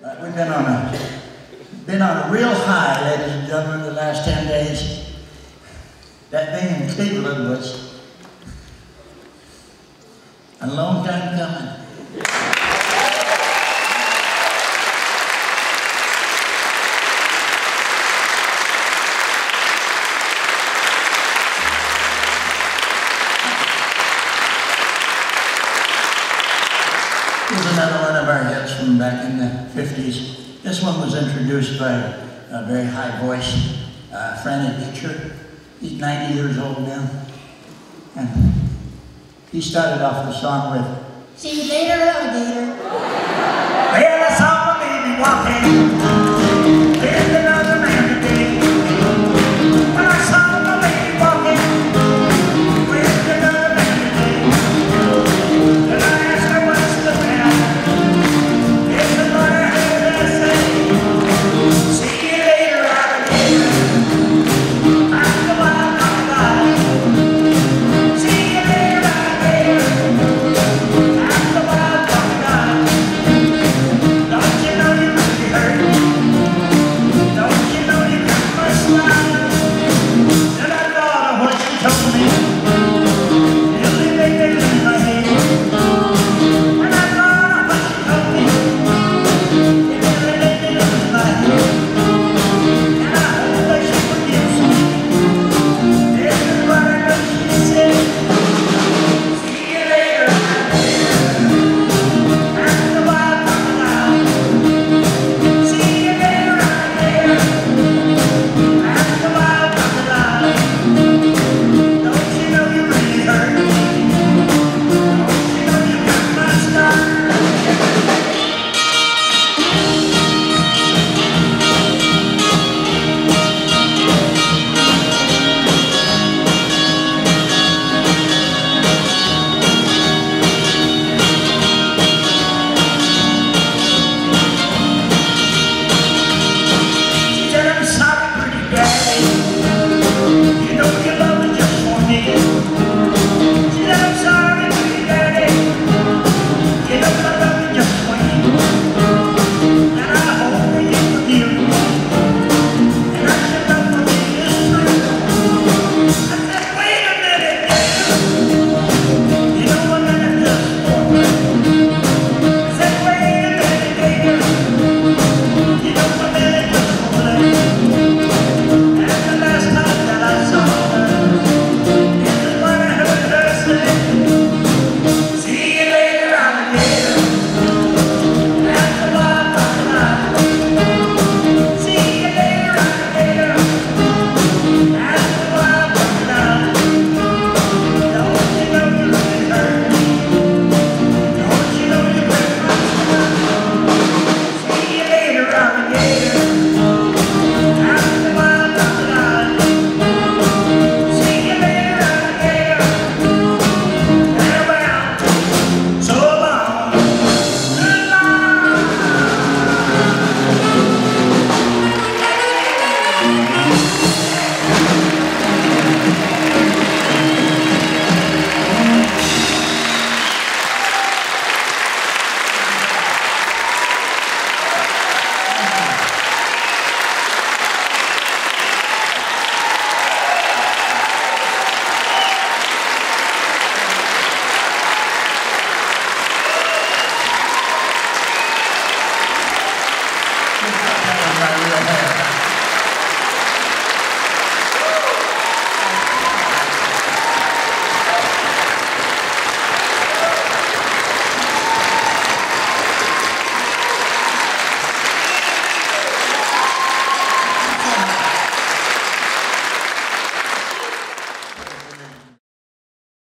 Uh, we've been on a been on a real high, ladies and gentlemen, the last ten days. That thing in Cleveland was a long time coming. Here's another one of our hits from back in the 50s. This one was introduced by a very high voice, uh, Franny Beecher. He's 90 years old now. And he started off the song with, See you later, alligator. Well, I saw my baby walking